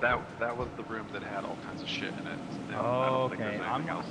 That that was the room that had all kinds of shit in it. And okay. I don't think oh, there's anything I'm, else.